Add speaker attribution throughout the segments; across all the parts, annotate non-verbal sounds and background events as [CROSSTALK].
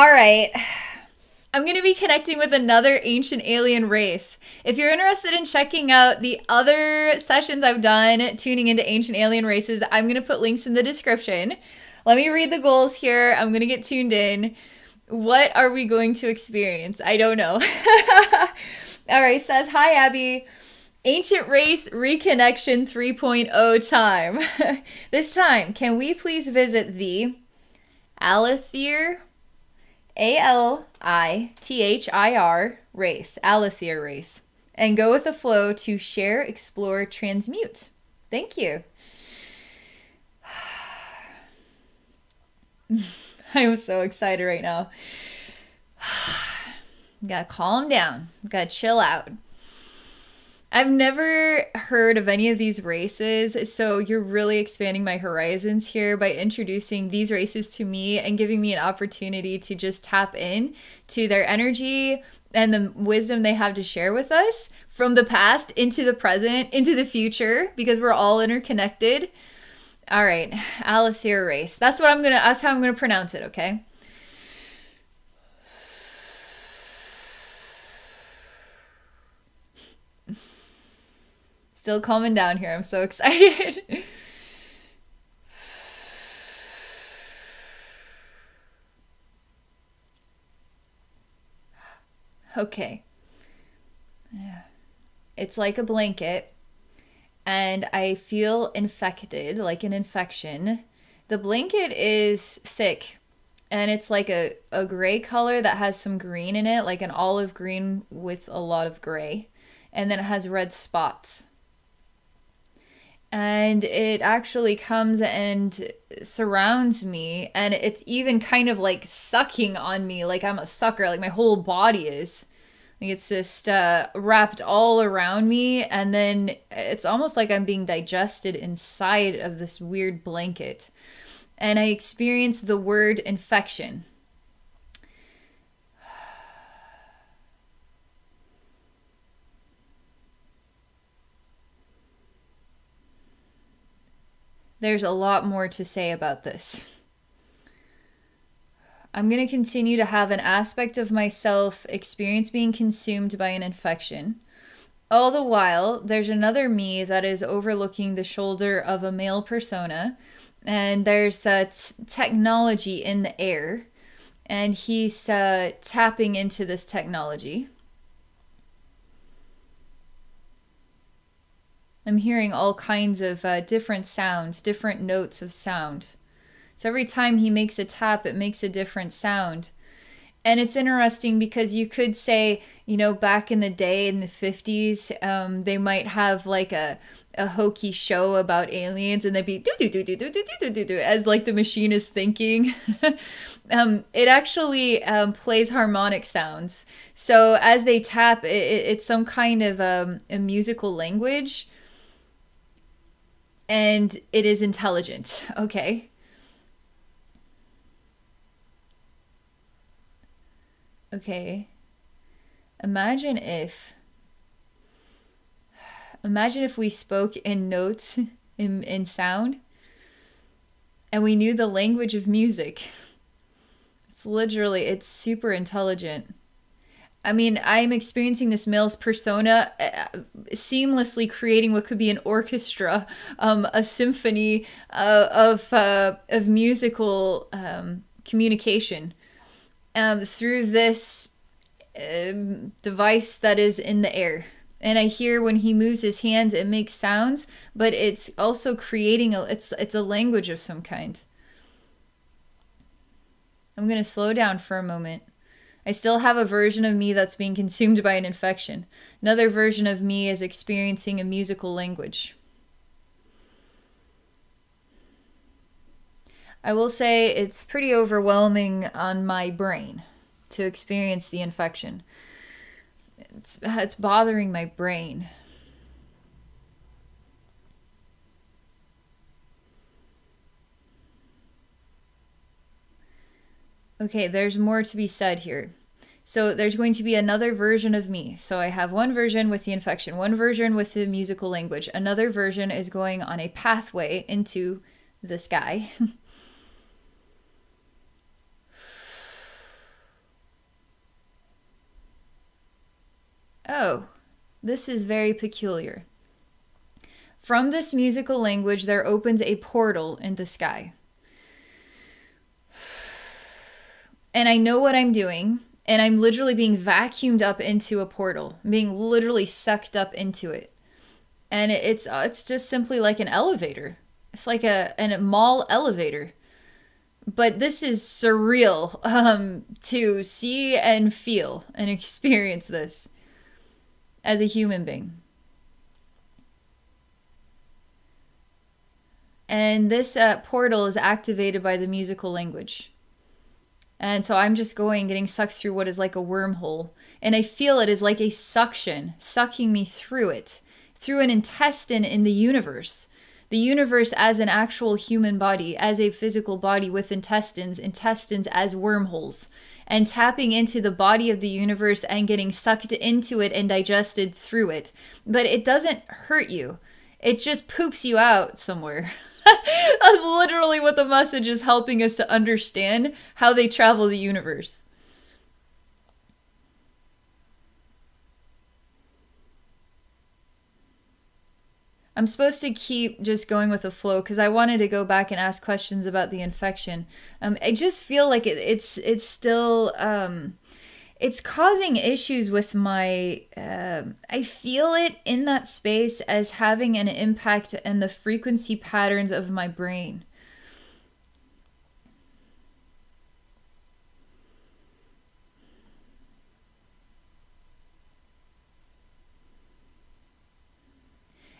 Speaker 1: All right. [SIGHS] I'm going to be connecting with another ancient alien race. If you're interested in checking out the other sessions I've done tuning into ancient alien races, I'm going to put links in the description. Let me read the goals here. I'm going to get tuned in. What are we going to experience? I don't know. [LAUGHS] All right, says, Hi, Abbey. Ancient Race Reconnection 3.0 time. [LAUGHS] this time, can we please visit the Alithir a L I T H I R race, Alithir race, and go with the flow to share, explore, transmute. Thank you. [SIGHS] I am so excited right now. [SIGHS] gotta calm down, gotta chill out. I've never heard of any of these races, so you're really expanding my horizons here by introducing these races to me and giving me an opportunity to just tap in to their energy and the wisdom they have to share with us from the past into the present, into the future, because we're all interconnected. All right, Alithir race. That's what I'm gonna. That's how I'm gonna pronounce it. Okay. Still calming down here. I'm so [LAUGHS] excited. okay. Yeah. It's like a blanket, and I feel infected, like an infection. The blanket is thick, and it's like a, a gray color that has some green in it, like an olive green with a lot of gray. And then it has red spots and it actually comes and surrounds me and it's even kind of like sucking on me like i'm a sucker like my whole body is. Like it's just uh, wrapped all around me and then it's almost like i'm being digested inside of this weird blanket. And i experience the word infection There's a lot more to say about this. I'm going to continue to have an aspect of myself experience being consumed by an infection. All the while, there's another me that is overlooking the shoulder of a male persona, and there's a technology in the air, and he's uh, tapping into this technology. I'm hearing all kinds of uh, different sounds, different notes of sound. So every time he makes a tap, it makes a different sound. And it's interesting because you could say, you know, back in the day in the 50s, um, they might have like a, a hokey show about aliens and they'd be do do do do do do do do do as like the machine is thinking. um, it actually um, plays harmonic sounds. So as they tap, it, it's some kind of um, a musical language and it is intelligent. Okay. Okay. Imagine if imagine if we spoke in notes in in sound and we knew the language of music. It's literally it's super intelligent. I mean, I'm experiencing this male's persona uh, seamlessly creating what could be an orchestra, um, a symphony uh, of uh, of musical um, communication um, through this um, device that is in the air. And I hear when he moves his hands, it makes sounds, but it's also creating a it's it's a language of some kind. I'm gonna slow down for a moment. I still have a version of me that's being consumed by an infection. Another version of me is experiencing a musical language. I will say it's pretty overwhelming on my brain to experience the infection. It's, it's bothering my brain. Okay, there's more to be said here. So there's going to be another version of me. So I have one version with the infection, one version with the musical language, another version is going on a pathway into the sky. [LAUGHS] oh, this is very peculiar. From this musical language, there opens a portal in the sky. And I know what I'm doing, and I'm literally being vacuumed up into a portal, I'm being literally sucked up into it. And it's uh, it's just simply like an elevator. It's like a, a mall elevator. But this is surreal [LAUGHS] um, to see and feel and [LAUGHS] experience this as a human being. And this uh, portal is activated by the musical language. And so I'm just going, getting sucked through what is like a wormhole. And I feel it is like a suction, sucking me through it, through an intestine in the universe. The universe as an actual human body, as a physical body with intestines, intestines as wormholes, and tapping into the body of the universe and getting sucked into it and digested through it. But it doesn't hurt you, it just poops you out somewhere. [LAUGHS] [LAUGHS] That's literally what the message is helping us to understand how they travel the universe. I'm supposed to keep just going with the flow because I wanted to go back and ask questions about the infection. Um, I just feel like it, it's it's still um, it's causing issues with my um, i feel it in that space as having an impact on the frequency patterns of my brain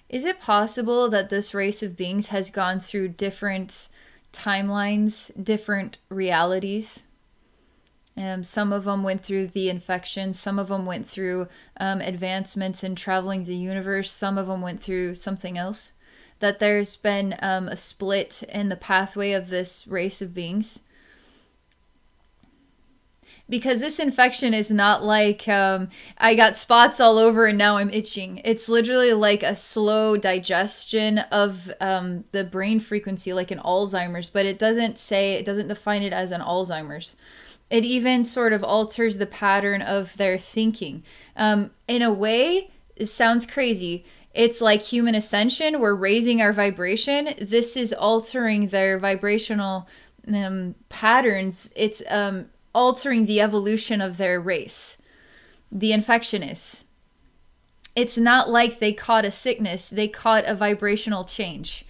Speaker 1: Is it possible that this race of beings has gone through different timelines, different realities? Um, some of them went through the infection. Some of them went through um, advancements in traveling the universe. Some of them went through something else. That there's been um, a split in the pathway of this race of beings. Because this infection is not like um, I got spots all over and now I'm itching. It's literally like a slow digestion of um, the brain frequency, like an Alzheimer's, but it doesn't say, it doesn't define it as an Alzheimer's it even sort of alters the pattern of their thinking. Um, in a way, it sounds crazy. It's like human ascension. We're raising our vibration. This is altering their vibrational um, patterns. It's um, altering the evolution of their race, the infectionists. It's not like they caught a sickness, they caught a vibrational change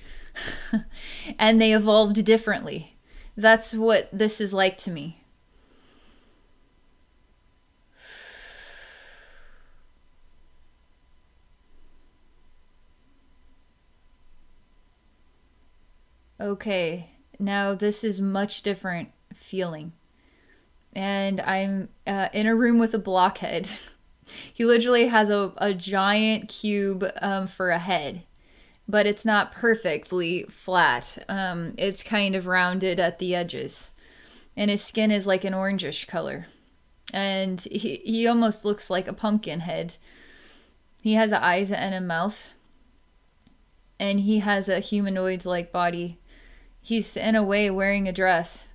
Speaker 1: [LAUGHS] and they evolved differently. That's what this is like to me. Okay, now this is much different feeling. And I'm uh, in a room with a blockhead. [LAUGHS] he literally has a, a giant cube um, for a head, but it's not perfectly flat. Um, it's kind of rounded at the edges. And his skin is like an orangish color. And he, he almost looks like a pumpkin head. He has eyes and a mouth. And he has a humanoid like body he's in a way wearing a dress.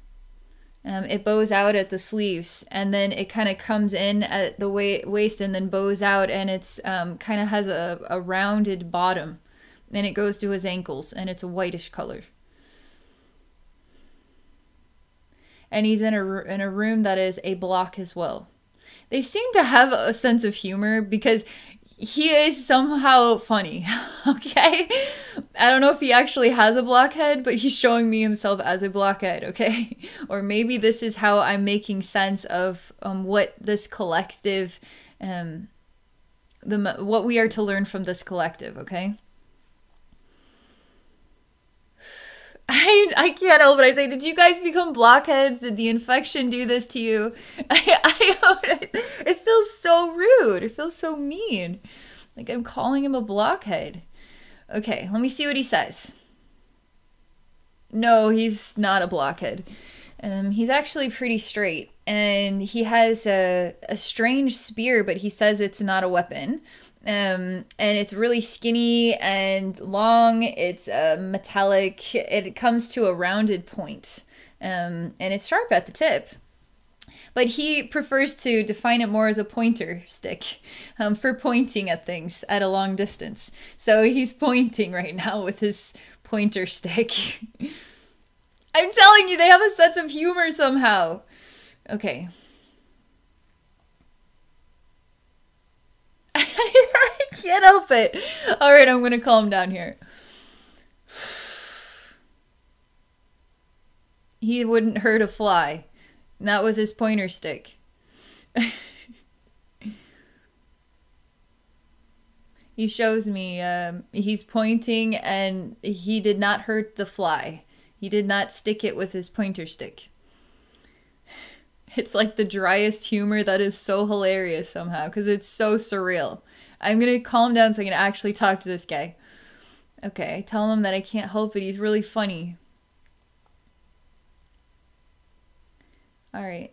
Speaker 1: Um, it bows out at the sleeves and then it kind of comes in at the wa- waist and then bows out and it's um, kind of has a, a rounded bottom and it goes to his ankles and it's a whitish color. And he's in a, in a room that is a block as well. They seem to have a sense of humor because he is somehow funny. [LAUGHS] okay? I don't know if he actually has a blockhead, but he's showing me himself as a blockhead, okay? [LAUGHS] or maybe this is how I'm making sense of um, what this collective um the what we are to learn from this collective, okay? I, I can't help but I say, did you guys become blockheads? Did the infection do this to you? [LAUGHS] I, I, [LAUGHS] it feels so rude. It feels so mean. Like I'm calling him a blockhead. Okay, let me see what he says. No, he's not a blockhead. Um, he's actually pretty straight, and he has a, a strange spear, but he says it's not a weapon. Um, and it's really skinny and long. It's uh, metallic. It comes to a rounded point, um, and it's sharp at the tip. but he prefers to define it more as a pointer stick um, for pointing at things at a long distance. So he's pointing right now with his pointer stick. [LAUGHS] I'm telling you, they have a sense of humor somehow. Okay. I can't help it. All right, I'm going to calm down here. He wouldn't hurt a fly. Not with his pointer stick. [LAUGHS] he shows me um, he's pointing and he did not hurt the fly. He did not stick it with his pointer stick. It's like the driest humor that is so hilarious somehow because it's so surreal. I'm to calm down so I can actually talk to this guy. Okay, I tell him that I can't help it. He's really funny. All right.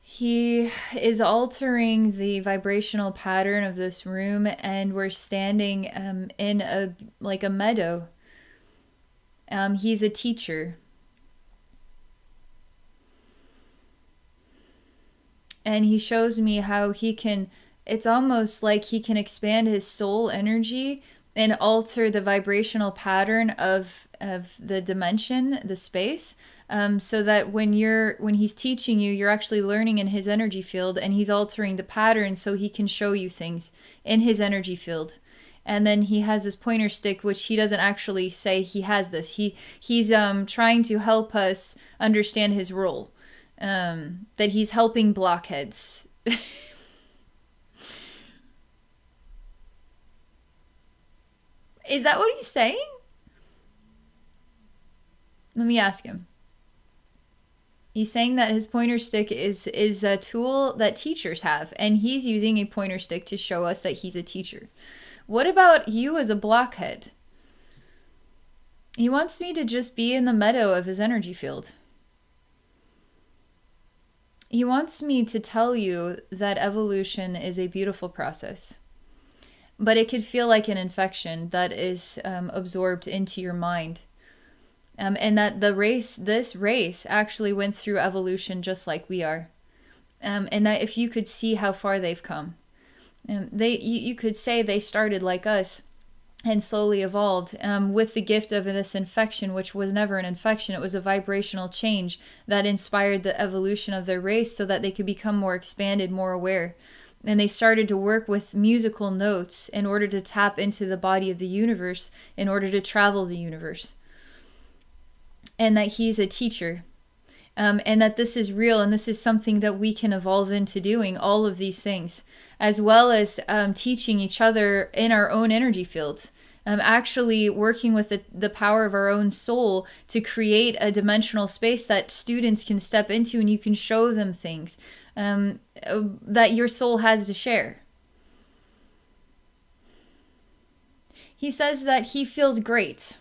Speaker 1: He is altering the vibrational pattern of this room, and we're standing um, in a like a meadow. Um, he's a teacher. And he shows me how he can, it's almost like he can expand his soul energy and alter the vibrational pattern of of the dimension the space um, so that when you're when he's teaching you you're actually learning in his energy field and he's altering the pattern so he can show you things in his energy field and then he has this pointer stick which he doesn't actually say he has this he he's um trying to help us understand his role um that he's helping blockheads [LAUGHS] Is that what he's saying? Let me ask him. He's saying that his pointer stick is is a tool that teachers have, and he's using a pointer stick to show us that he's a teacher. What about you as a blockhead? He wants me to just be in the meadow of his energy field. He wants me to tell you that evolution is a beautiful process but it could feel like an infection that is um, absorbed into your mind. Um, and that the race, this race, actually went through evolution just like we are. Um, and that if you could see how far they've come, um, they you, you could say they started like us and slowly evolved um, with the gift of this infection, which was never an infection. It was a vibrational change that inspired the evolution of their race so that they could become more expanded, more aware. And they started to work with musical notes in order to tap into the body of the universe in order to travel the universe. And that he's a teacher um, and that this is real and this is something that we can evolve into doing all of these things as well as um, teaching each other in our own energy field um, actually working with the, the power of our own soul to create a dimensional space that students can step into and you can show them things um, that your soul has to share. He says that he feels great.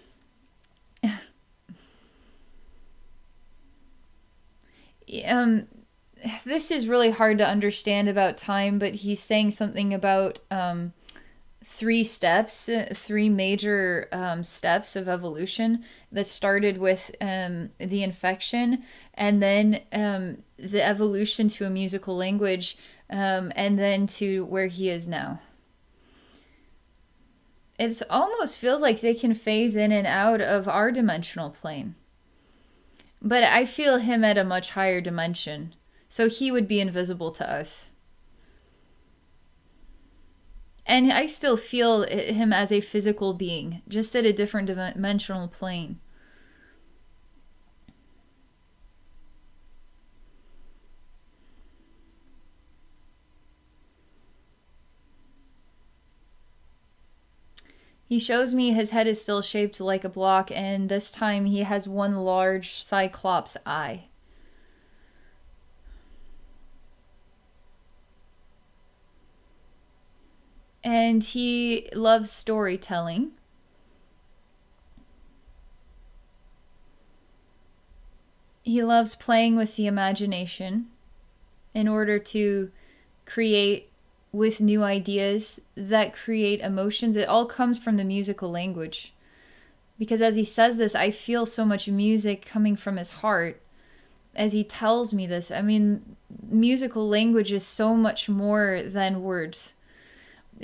Speaker 1: Um, this is really hard to understand about time, but he's saying something about um, three steps, three major um, steps of evolution that started with um, the infection and then um, the evolution to a musical language um, and then to where he is now. It almost feels like they can phase in and out of our dimensional plane. But I feel him at a much higher dimension, so he would be invisible to us and I still feel him as a physical being, just at a different dimensional plane. He shows me his head is still shaped like a block, and this time he has one large cyclops eye. and he loves storytelling. He loves playing with the imagination in order to create with new ideas that create emotions. It all comes from the musical language. because as he says this, I feel so much music coming from his heart as he tells me this. I mean, musical language is so much more than words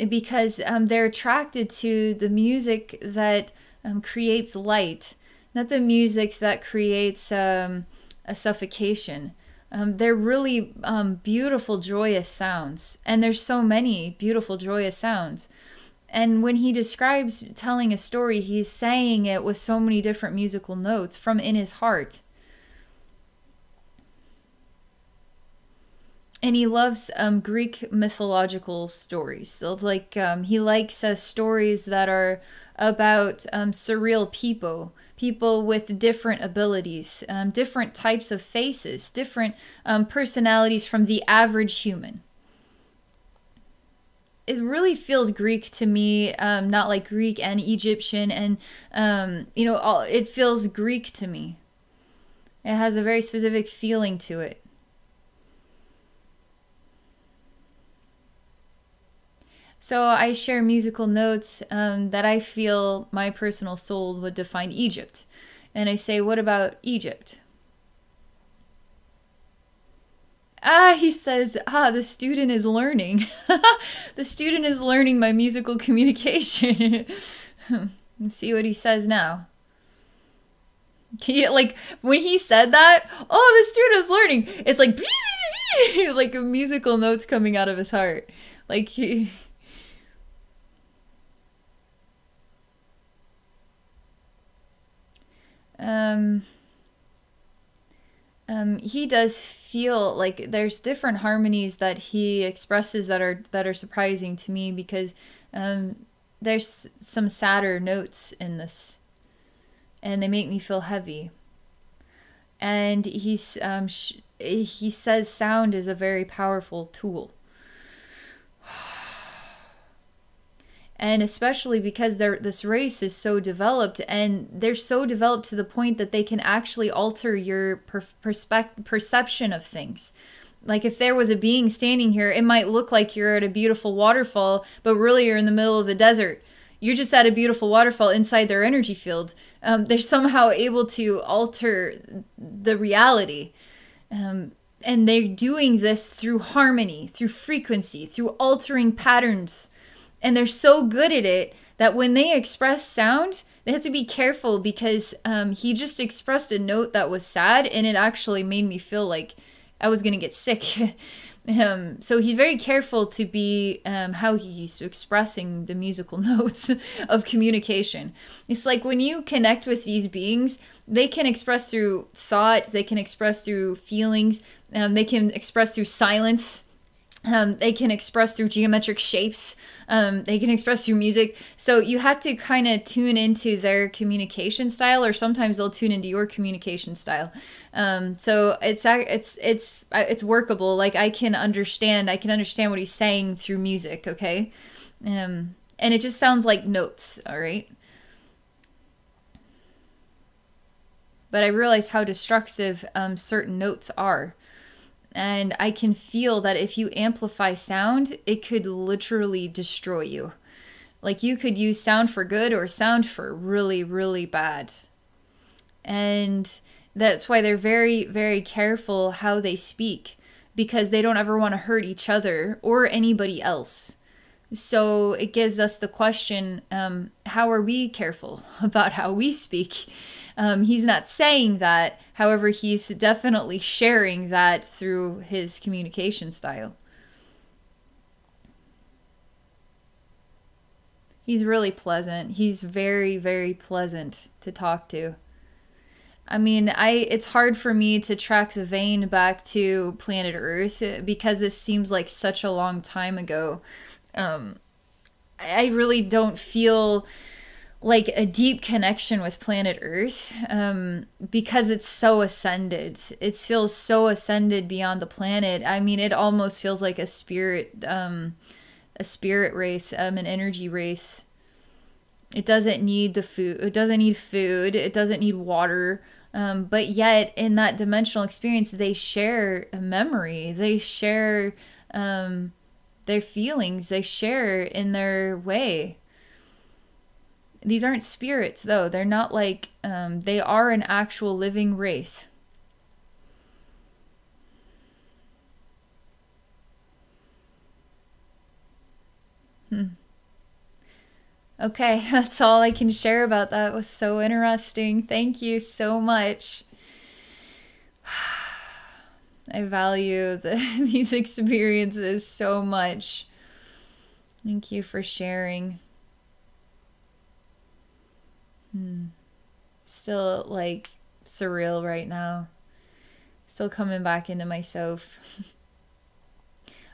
Speaker 1: because um, they're attracted to the music that um, creates light, not the music that creates um, a suffocation. Um, they're really um, beautiful, joyous sounds. And there's so many beautiful, joyous sounds. And when he describes telling a story, he's saying it with so many different musical notes from in his heart. and he loves um, Greek mythological stories. So, like, um, he likes uh, stories that are about um, surreal people, people with different abilities, um, different types of faces, different um, personalities from the average human. It really feels Greek to me, um, not like Greek and Egyptian, and you know, all, it feels Greek to me. It has a very specific feeling to it. So I share musical notes um, that I feel my personal soul would define Egypt. And I say, what about Egypt? Ah, he says, ah, the student is learning. [LAUGHS] the student is learning my musical communication. [LAUGHS] See what he says now. He, like when he said that, oh, the student is learning. It's like [LAUGHS] like musical notes coming out of his heart. Like he um, um, he does feel like there's different harmonies that he expresses that are that are surprising to me because um, there's some sadder notes in this, and they make me feel heavy. And he's um, he says sound is a very powerful tool. [SIGHS] [SIGHS] and especially because this race is so developed and they're so developed to the point that they can actually alter your per- perception of things. Like if there was a being standing here it might look like you're at a beautiful waterfall but really you're in the middle of a desert. You're just at a beautiful waterfall inside their energy field. Um, they're [LAUGHS] somehow able to alter the reality. Um, and they're doing this through harmony through frequency through altering patterns and they're so good at it that when they express sound, they have to be careful because um, he just expressed a note that was sad, and it actually made me feel like I was gonna get sick. [LAUGHS] um, so he's very careful to be um, how he's expressing the musical [LAUGHS] notes of communication. It's like when you connect with these beings, they can express through thought, they can express through feelings, um, they can express through silence um, they can express through geometric shapes. Um, they can express through music. So you have to kind of tune into their communication style, or sometimes they'll tune into your communication style. Um, so it's it's it's uh, it's workable. Like I can understand. I can understand what he's saying through music. Okay, um, and it just sounds like notes. All right. But I realize how destructive um, certain notes are and I can feel that if you amplify sound, it could literally destroy you. Like you could use sound for good or sound for really, really bad. And that's why they're very, very careful how they speak because they don't ever want to hurt each other or anybody else. So it gives us the question um, how are we careful [LAUGHS] about how we speak? Um, he's not saying that, however, he's definitely sharing that through his communication style. He's really pleasant. He's very, very pleasant to talk to. I mean, I it's hard for me to track the vein back to planet Earth because this seems like such a long time ago. Um, I really don't feel like a deep connection with planet Earth um, because it's so ascended. It feels so ascended beyond the planet. I mean, it almost feels like a spirit, um, a spirit race, um, an energy race. It doesn't need the food. It doesn't need food. It doesn't need water. Um, but yet, in that dimensional experience, they share a memory. They share um, their feelings. They share in their way These aren't spirits, though. They're not like, um, they are an actual living race. Hmm. Okay, [LAUGHS] that's all I can share about that. It was so interesting. Thank you so much. I value the, [LAUGHS] these experiences so much. Thank you for sharing. Hmm. Still like surreal right now. Still coming back into myself. [LAUGHS]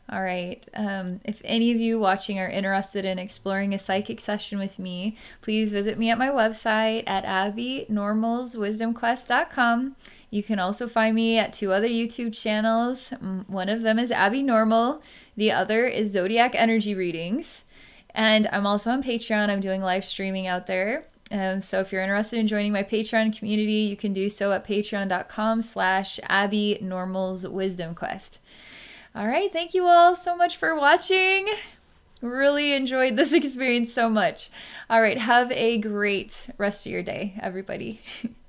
Speaker 1: All right. Um, if any of you watching are interested in exploring a psychic session with me, please visit me at my website at abbeynormalswisdomquest.com. You can also find me at two other YouTube channels. One of them is Abbey Normal, the other is Zodiac Energy Readings. And I'm also on Patreon. I'm doing live streaming out there. Um, so if you're interested in joining my Patreon community, you can do so at patreon.com slash Abbey Normal's Wisdom Quest. All right. Thank you all so much for watching. Really enjoyed this [LAUGHS] experience so much. All right. Have a great rest of your day, everybody. [LAUGHS]